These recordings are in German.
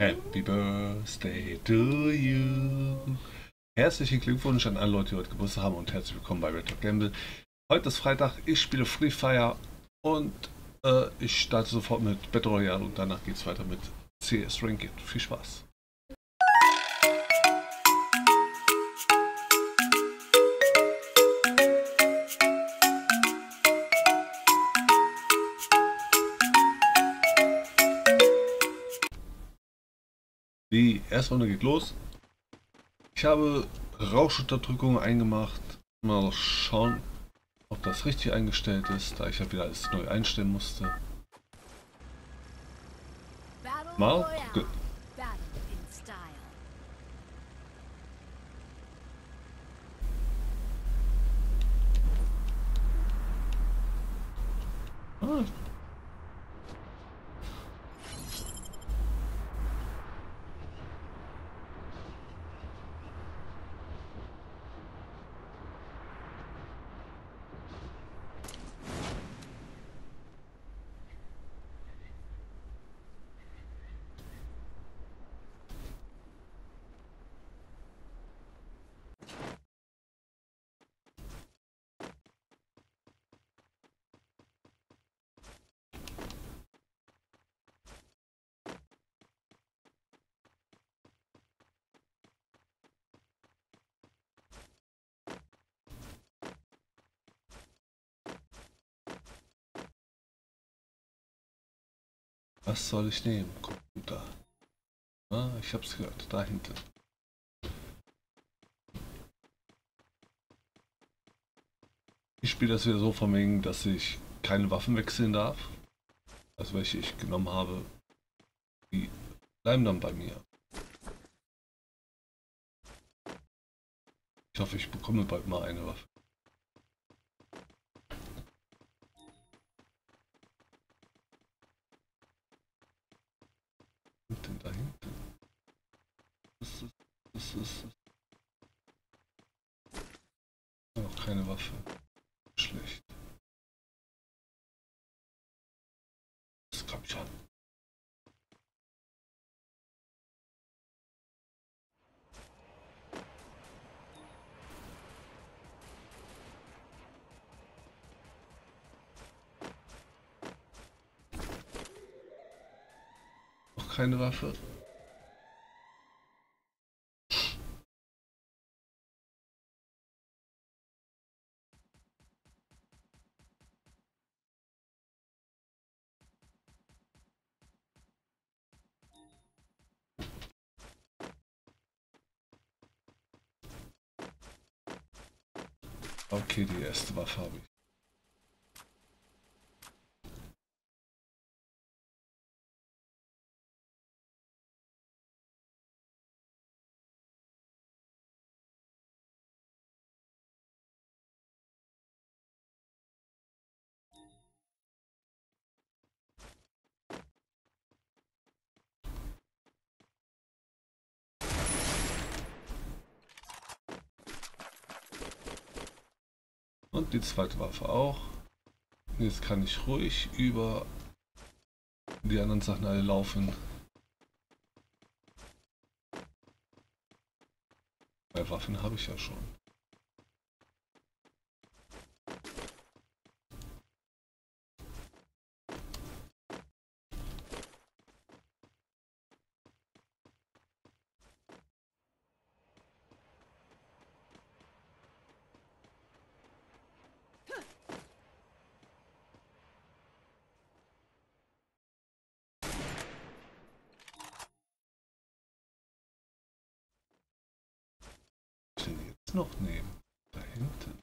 Happy Birthday to you. Herzlichen Glückwunsch an alle Leute, die heute Geburtstag haben und herzlich willkommen bei Red Gamble. Heute ist Freitag, ich spiele Free Fire und äh, ich starte sofort mit Battle Royale und danach geht es weiter mit CS Ranked. Viel Spaß. Die erste Runde geht los. Ich habe Rauschunterdrückung eingemacht. Mal schauen, ob das richtig eingestellt ist, da ich ja wieder alles neu einstellen musste. Mal gucken. Was soll ich nehmen? Computer. Ah, ich hab's gehört. Da hinten. Ich spiele das wieder so von wegen, dass ich keine Waffen wechseln darf. Also welche ich genommen habe, die bleiben dann bei mir. Ich hoffe, ich bekomme bald mal eine Waffe. Ist noch keine Waffe. Schlecht. Das kommt schon. Noch keine Waffe. Okay, die erste Waffe habe ich. Und die zweite Waffe auch. Jetzt kann ich ruhig über die anderen Sachen alle laufen. Bei Waffen habe ich ja schon. Was denn jetzt noch nehmen? Da hinten.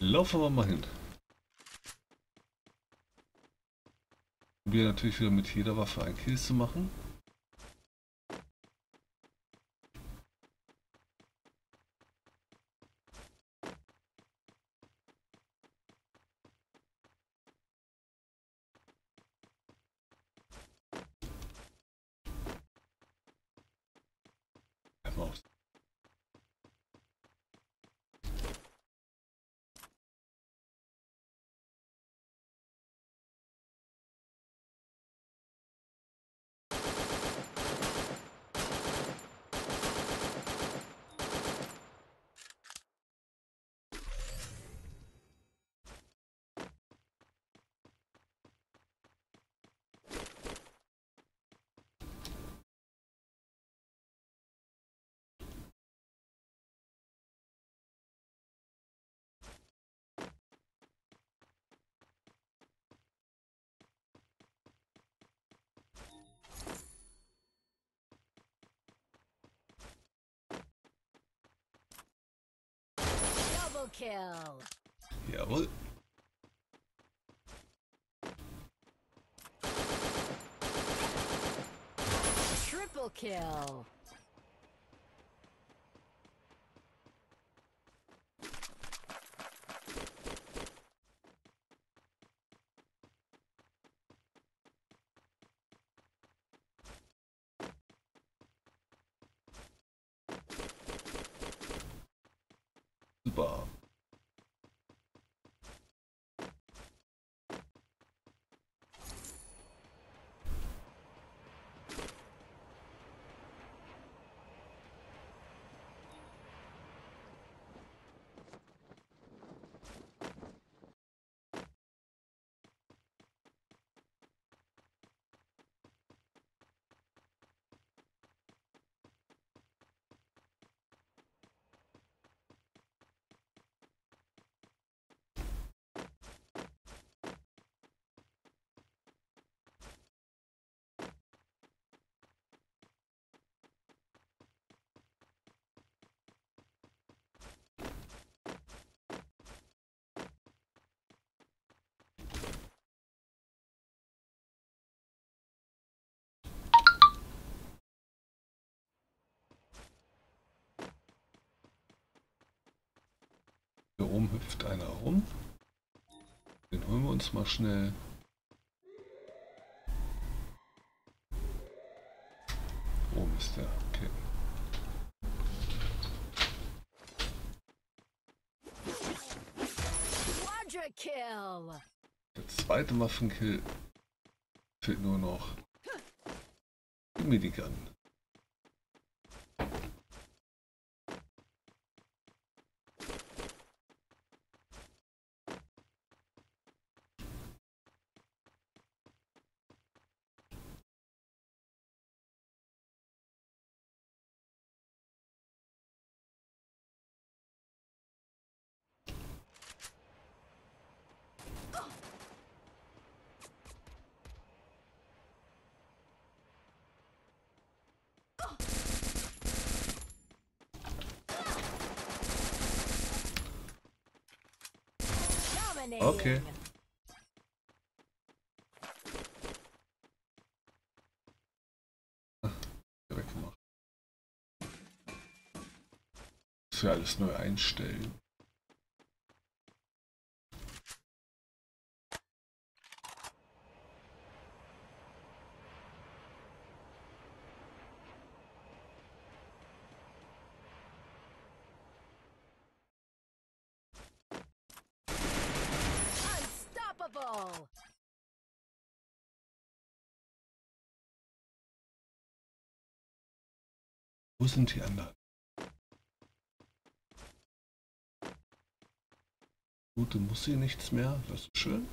Laufen wir mal hin. Wir natürlich wieder mit jeder Waffe ein Kill zu machen. Kill. Jawohl. Triple kill. Hier oben hüpft einer rum. Den holen wir uns mal schnell. Oben ist der. Okay. Der zweite Waffenkill fehlt nur noch. Die Minigun. Okay. Weggemacht. Das wir alles neu einstellen. Unstoppable. Wo sind die anderen? Gute muss sie nichts mehr, das ist schön.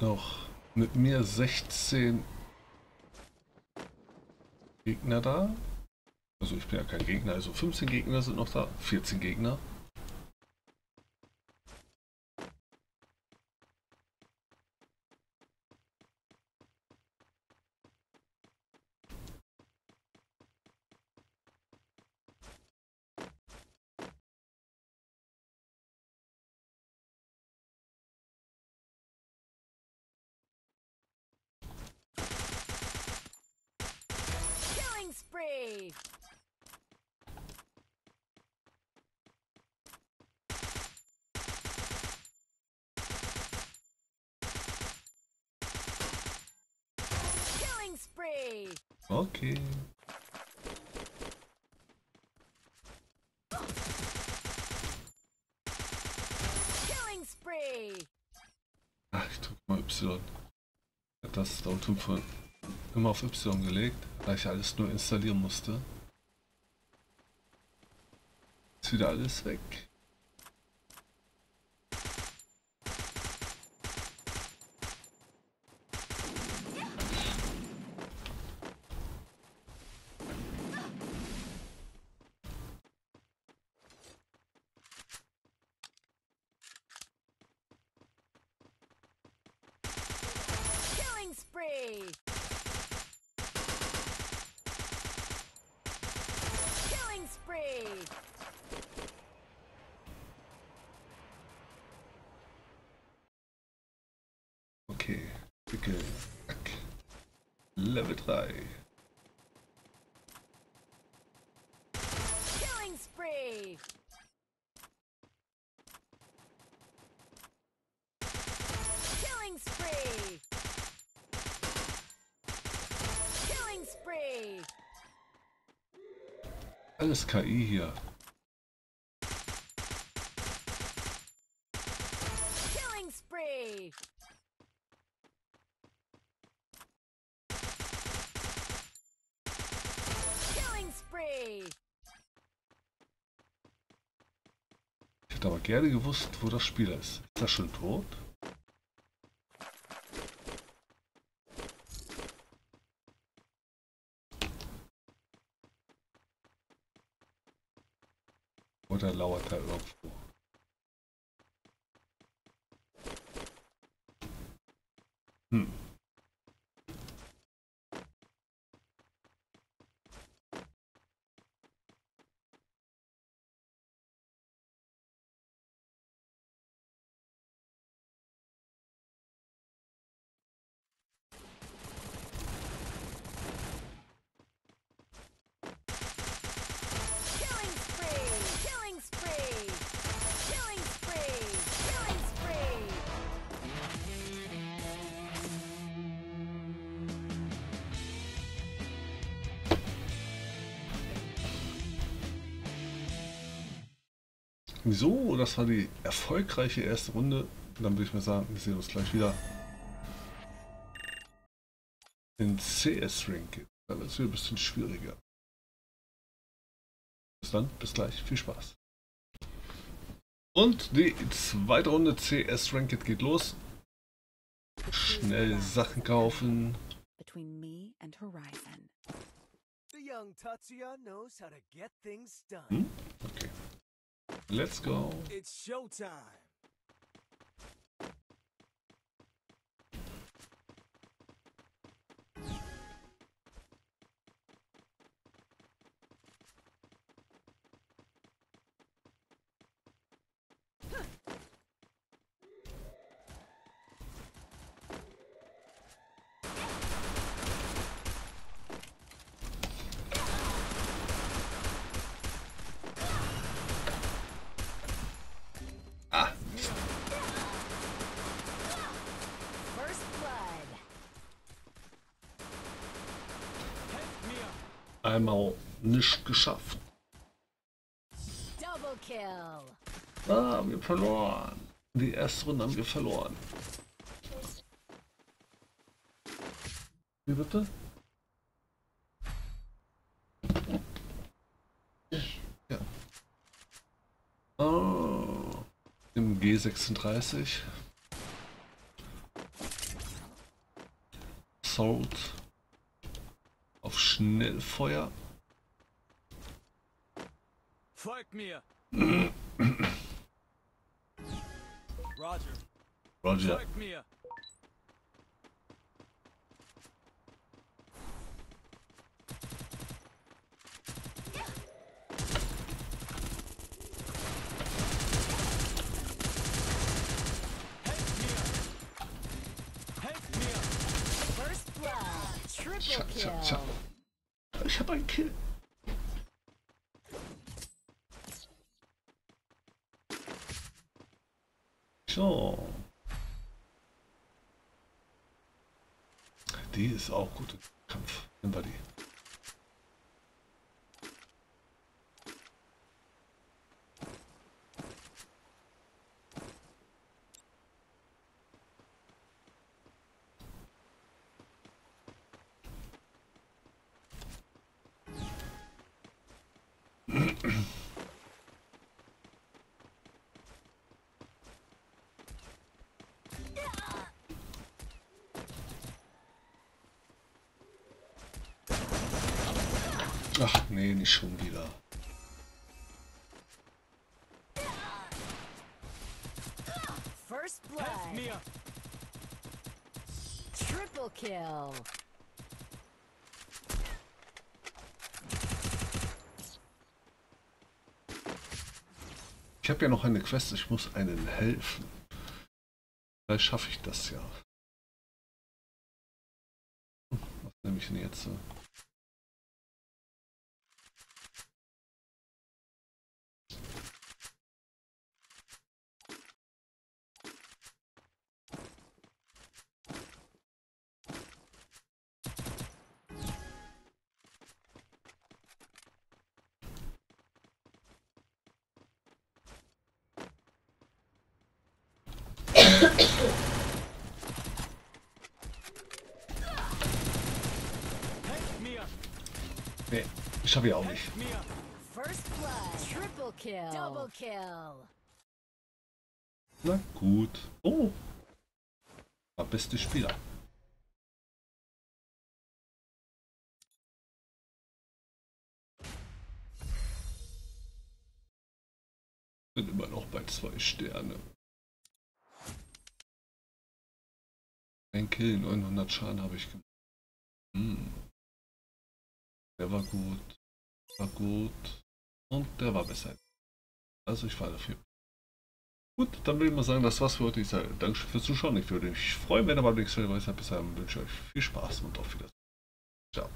Noch mit mir 16 Gegner da. Also ich bin ja kein Gegner, also 15 Gegner sind noch da, 14 Gegner. Spree. Killing spree. Okay. Killing spree. Y. Ich hab das Daumentum von immer auf Y gelegt, weil ich alles nur installieren musste. Ist wieder alles weg. Level 3. Killing spree. Killing spree. Killing spree. Alles KI hier. Aber gerne gewusst, wo das Spiel ist. Ist das schon tot? So, das war die erfolgreiche erste Runde. Dann würde ich mal sagen, wir sehen uns gleich wieder in CS Ranking. Dann wird es wieder ein bisschen schwieriger. Bis dann, bis gleich, viel Spaß. Und die zweite Runde CS Ranked geht los. Schnell Sachen kaufen. between me and Horizon. The young Tatsuya knows how to get things done. Hm? Let's go. It's showtime. Einmal nicht geschafft. Ah, wir verloren. Die erste Runde haben wir verloren. Wie bitte? Ja. Oh, Im G36. Assault. Auf Schnellfeuer. Folgt mir. Roger. Roger. Folgt mir. Helft mir. Helft mir. First tja, kill. tja. Ich habe einen Kill. So. Die ist auch gut im Kampf. Nimm Ach nee, nicht schon wieder. First blood. mir! Triple kill. Ich habe ja noch eine Quest, ich muss einen helfen. Vielleicht schaffe ich das ja. Was nehme ich denn jetzt? Ich habe ja auch nicht. Helft mir! First blood. Triple kill. Double kill. Na gut. Oh. War beste Spieler. Bin immer noch bei zwei Sterne. Ein Kill, 900 Schaden habe ich gemacht. Hm. Der war gut. War gut. Und der war besser. Also ich war dafür. Gut, dann würde ich mal sagen, das war's für heute. Ich sage Dankeschön fürs Zuschauen. Ich würde mich freuen, wenn ihr beim nächsten Mal dabei seid. Bis dahin wünsche ich euch viel Spaß und auf Wiedersehen. Ciao.